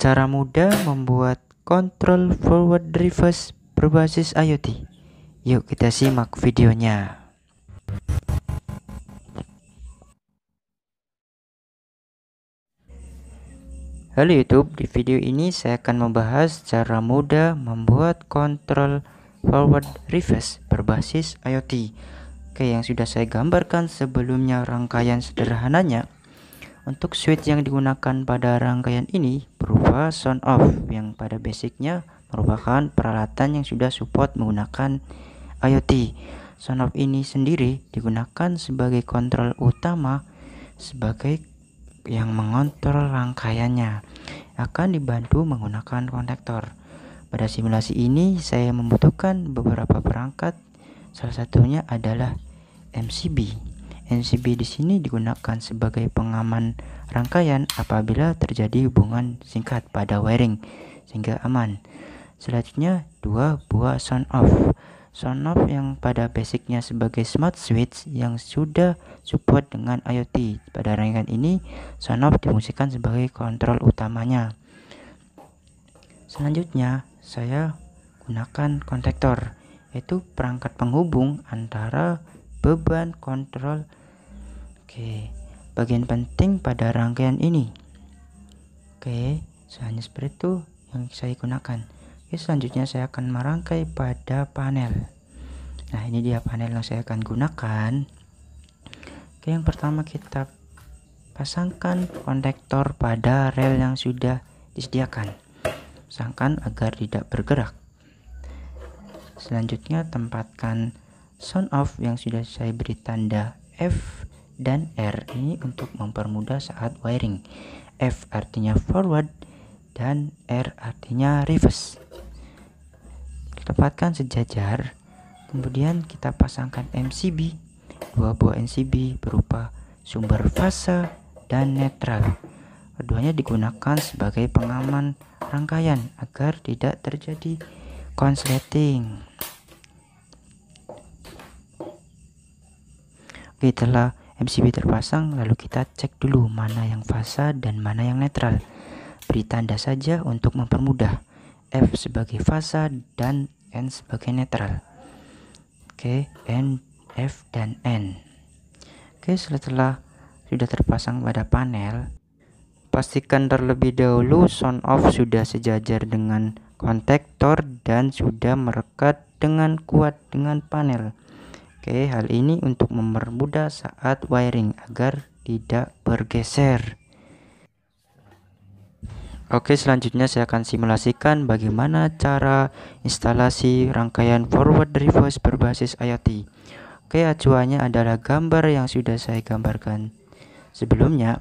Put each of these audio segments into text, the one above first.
Cara mudah membuat kontrol forward reverse berbasis IoT. Yuk kita simak videonya. Halo YouTube, di video ini saya akan membahas cara mudah membuat kontrol forward reverse berbasis IoT. Oke, yang sudah saya gambarkan sebelumnya rangkaian sederhananya untuk switch yang digunakan pada rangkaian ini berupa sound off yang pada basicnya merupakan peralatan yang sudah support menggunakan IoT. Sound off ini sendiri digunakan sebagai kontrol utama sebagai yang mengontrol rangkaiannya akan dibantu menggunakan konektor. Pada simulasi ini saya membutuhkan beberapa perangkat salah satunya adalah MCB NCB di sini digunakan sebagai pengaman rangkaian apabila terjadi hubungan singkat pada wiring sehingga aman. Selanjutnya dua buah sound off. Sound off yang pada basicnya sebagai smart switch yang sudah support dengan IoT. Pada rangkaian ini, sound off difungsikan sebagai kontrol utamanya. Selanjutnya, saya gunakan kontaktor, yaitu perangkat penghubung antara beban kontrol Oke, bagian penting pada rangkaian ini. Oke, hanya seperti itu yang saya gunakan. Oke, selanjutnya saya akan merangkai pada panel. Nah, ini dia panel yang saya akan gunakan. Oke, yang pertama kita pasangkan konektor pada rel yang sudah disediakan. Pasangkan agar tidak bergerak. Selanjutnya tempatkan sound off yang sudah saya beri tanda F dan R ini untuk mempermudah saat wiring. F artinya forward dan R artinya reverse. Tempatkan sejajar. Kemudian kita pasangkan MCB. Dua buah MCB berupa sumber fase dan netral. Keduanya digunakan sebagai pengaman rangkaian agar tidak terjadi konsleting. Oke, telah MCB terpasang lalu kita cek dulu mana yang fasa dan mana yang netral. Beri tanda saja untuk mempermudah. F sebagai fasa dan N sebagai netral. Oke N F dan N. Oke setelah sudah terpasang pada panel pastikan terlebih dahulu sound off sudah sejajar dengan kontaktor dan sudah merekat dengan kuat dengan panel Oke, hal ini untuk mempermudah saat wiring agar tidak bergeser. Oke, selanjutnya saya akan simulasikan bagaimana cara instalasi rangkaian forward reverse berbasis IoT. Oke, acuannya adalah gambar yang sudah saya gambarkan sebelumnya.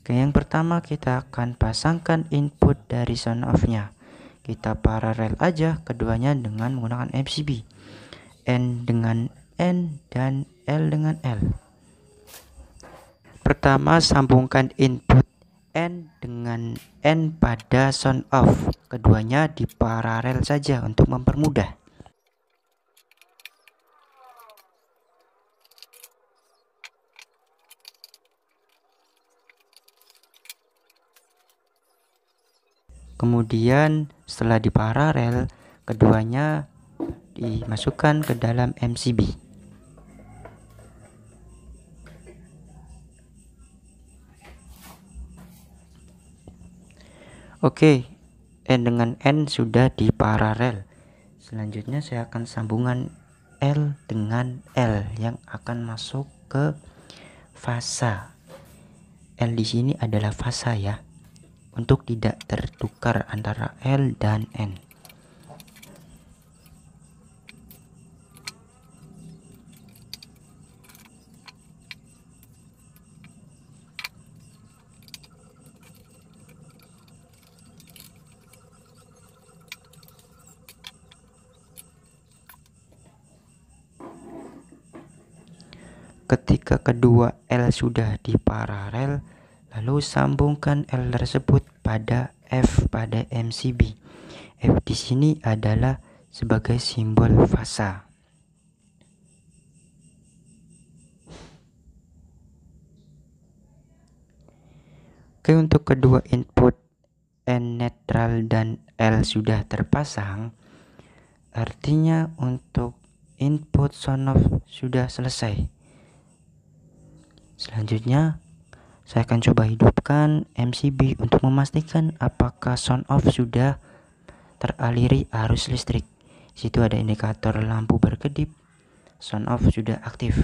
Oke, yang pertama kita akan pasangkan input dari sound off-nya. Kita paralel aja keduanya dengan menggunakan MCB. N dengan N dan L dengan L. Pertama, sambungkan input N dengan N pada sound off. Keduanya diparalel saja untuk mempermudah. Kemudian setelah diparalel, keduanya dimasukkan ke dalam MCB. Oke, N dengan N sudah di paralel. Selanjutnya saya akan sambungan L dengan L yang akan masuk ke fasa. L di sini adalah fasa ya. Untuk tidak tertukar antara L dan N. Ketika kedua L sudah diparalel, lalu sambungkan L tersebut pada F pada MCB. F di sini adalah sebagai simbol fasa. Oke, untuk kedua input N netral dan L sudah terpasang, artinya untuk input sound off sudah selesai. Selanjutnya, saya akan coba hidupkan MCB untuk memastikan apakah sound off sudah teraliri arus listrik. Situ ada indikator lampu berkedip, sound off sudah aktif.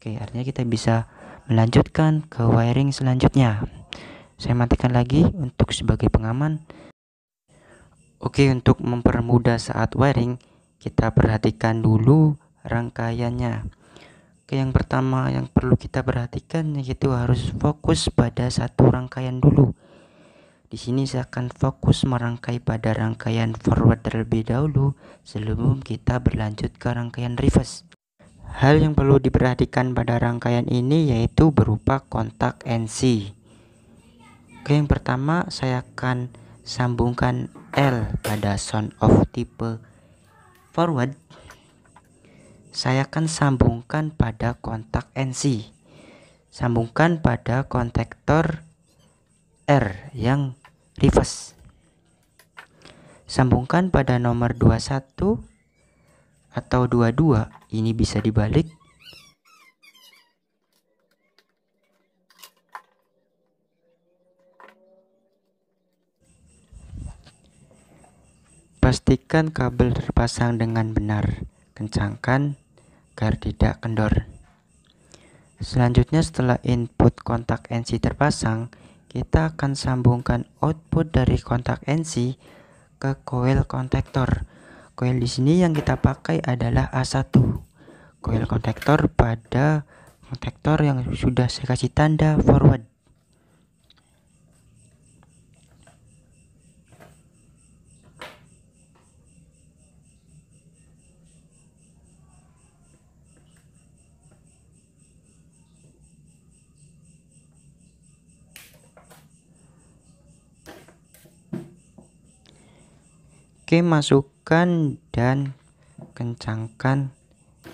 Oke, artinya kita bisa melanjutkan ke wiring selanjutnya. Saya matikan lagi untuk sebagai pengaman. Oke, untuk mempermudah saat wiring, kita perhatikan dulu rangkaiannya. Yang pertama yang perlu kita perhatikan yaitu harus fokus pada satu rangkaian dulu. Di sini saya akan fokus merangkai pada rangkaian forward terlebih dahulu sebelum kita berlanjut ke rangkaian reverse. Hal yang perlu diperhatikan pada rangkaian ini yaitu berupa kontak NC. Oke, yang pertama saya akan sambungkan L pada sound off tipe forward. Saya akan sambungkan pada kontak NC. Sambungkan pada kontaktor R yang reverse. Sambungkan pada nomor 21 atau 22. Ini bisa dibalik Pastikan kabel terpasang dengan benar. Kencangkan agar tidak kendor. Selanjutnya setelah input kontak NC terpasang, kita akan sambungkan output dari kontak NC ke coil kontaktor. Coil di sini yang kita pakai adalah A1. Coil kontaktor pada kontaktor yang sudah saya kasih tanda forward. Oke, masukkan dan kencangkan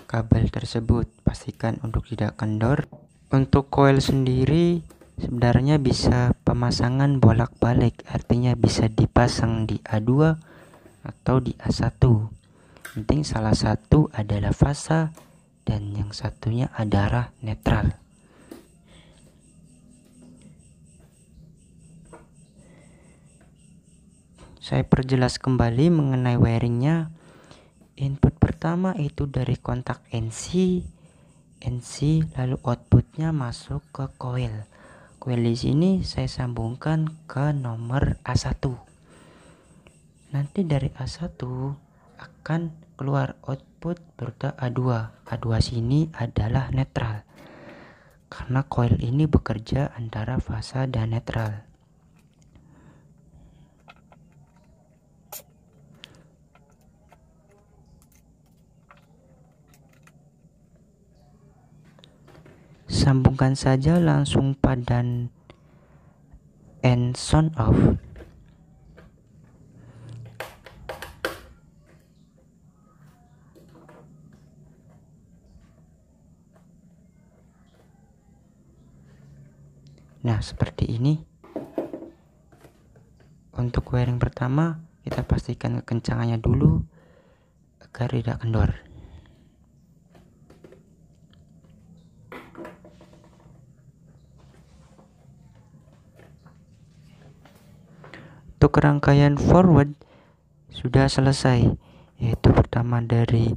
kabel tersebut. Pastikan untuk tidak kendor. Untuk coil sendiri sebenarnya bisa pemasangan bolak-balik, artinya bisa dipasang di A2 atau di A1. Penting salah satu adalah fasa dan yang satunya adalah netral. Saya perjelas kembali mengenai wiringnya. Input pertama itu dari kontak NC, NC lalu outputnya masuk ke coil. Coil di sini saya sambungkan ke nomor A1. Nanti dari A1 akan keluar output berda A2. A2 sini adalah netral. Karena coil ini bekerja antara fasa dan netral. Sambungkan saja langsung pada end sound off Nah, seperti ini. Untuk wiring pertama, kita pastikan kekencangannya dulu agar tidak kendor. Untuk rangkaian forward sudah selesai, yaitu pertama dari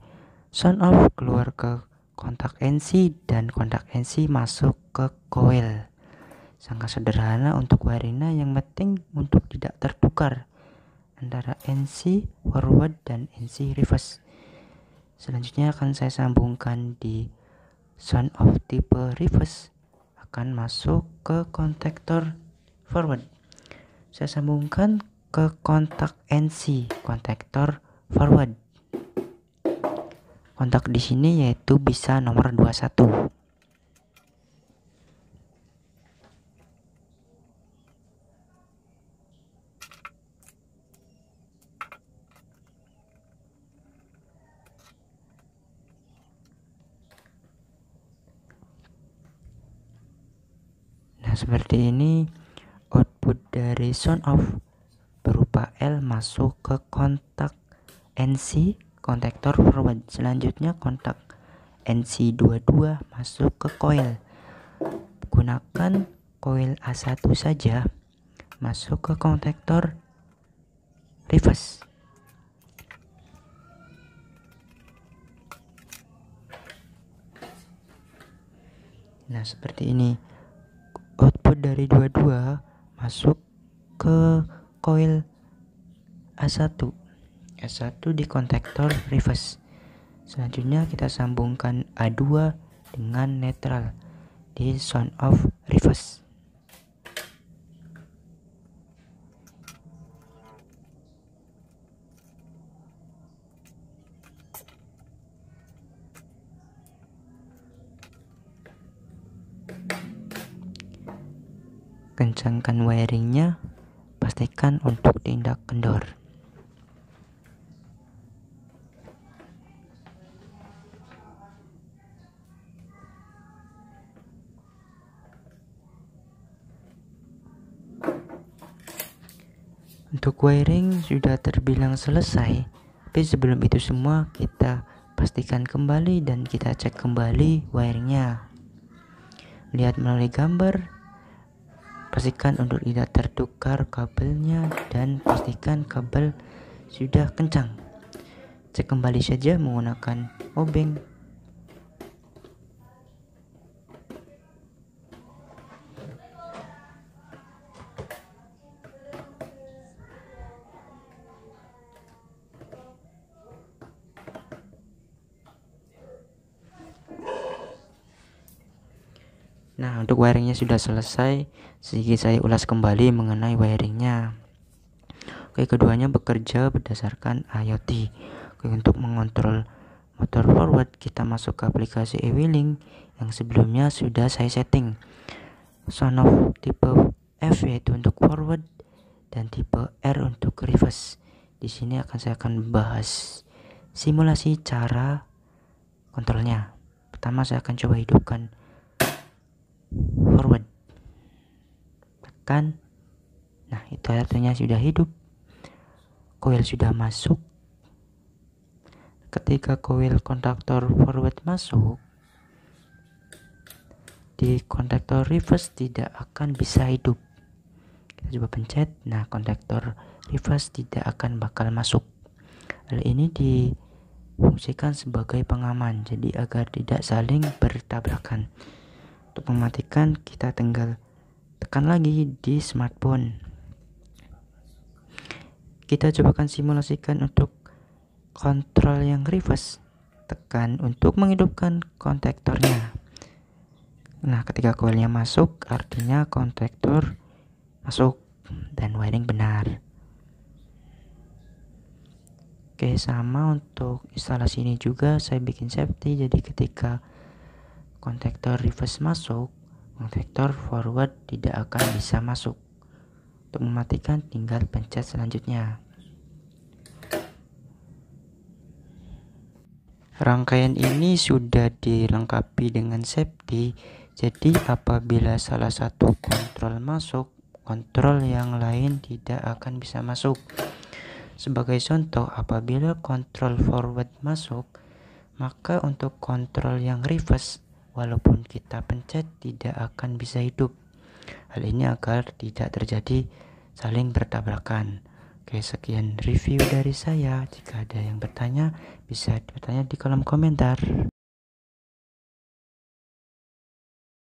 sound off keluar ke kontak NC dan kontak NC masuk ke coil. Sangat sederhana untuk warina yang penting untuk tidak tertukar antara NC forward dan NC reverse. Selanjutnya akan saya sambungkan di sound off tipe reverse akan masuk ke kontaktor forward saya sambungkan ke kontak NC kontaktor forward. Kontak di sini yaitu bisa nomor 21 Nah, seperti ini dari sound off pipa L masuk ke kontak NC kontaktor forward. Selanjutnya kontak NC22 masuk ke coil. Gunakan coil A1 saja masuk ke kontaktor reverse. Nah seperti ini. Output dari dua-dua masuk ke coil A1 S1 di kontaktor reverse. Selanjutnya kita sambungkan A2 dengan netral di sound off reverse. Kencangkan wiringnya pastikan untuk tindak kendor. Untuk wiring sudah terbilang selesai tapi sebelum itu semua kita pastikan kembali dan kita cek kembali wiringnya. Lihat melalui gambar pastikan untuk tidak tertukar kabelnya dan pastikan kabel sudah kencang. Cek kembali saja menggunakan obeng untuk wiringnya sudah selesai. Sedikit saya ulas kembali mengenai wiringnya. Oke, keduanya bekerja berdasarkan IoT. Oke, untuk mengontrol motor forward, kita masuk ke aplikasi e-wheeling yang sebelumnya sudah saya setting. Son of tipe F yaitu untuk forward dan tipe R untuk reverse. Di sini akan saya akan bahas simulasi cara kontrolnya. Pertama saya akan coba hidupkan forward tekan nah itu artinya sudah hidup. Coil sudah masuk. Ketika coil kontaktor forward masuk di kontaktor reverse tidak akan bisa hidup. Kita coba pencet. Nah kontaktor reverse tidak akan bakal masuk. Hal ini difungsikan sebagai pengaman jadi agar tidak saling bertabrakan. Untuk mematikan kita tinggal tekan lagi di smartphone. Kita cobakan simulasikan untuk kontrol yang reverse. Tekan untuk menghidupkan kontaktornya nah ketika coilnya masuk artinya kontaktor masuk dan wiring benar. Oke sama untuk instalasi ini juga saya bikin safety. Jadi ketika kontaktor reverse masuk, kontaktor forward tidak akan bisa masuk. Untuk mematikan tinggal pencet selanjutnya. Rangkaian ini sudah dilengkapi dengan safety, jadi apabila salah satu kontrol masuk, kontrol yang lain tidak akan bisa masuk. Sebagai contoh, apabila kontrol forward masuk, maka untuk kontrol yang reverse walaupun kita pencet tidak akan bisa hidup. Hal ini agar tidak terjadi saling bertabrakan. Oke, sekian review dari saya. Jika ada yang bertanya, bisa bertanya di kolom komentar.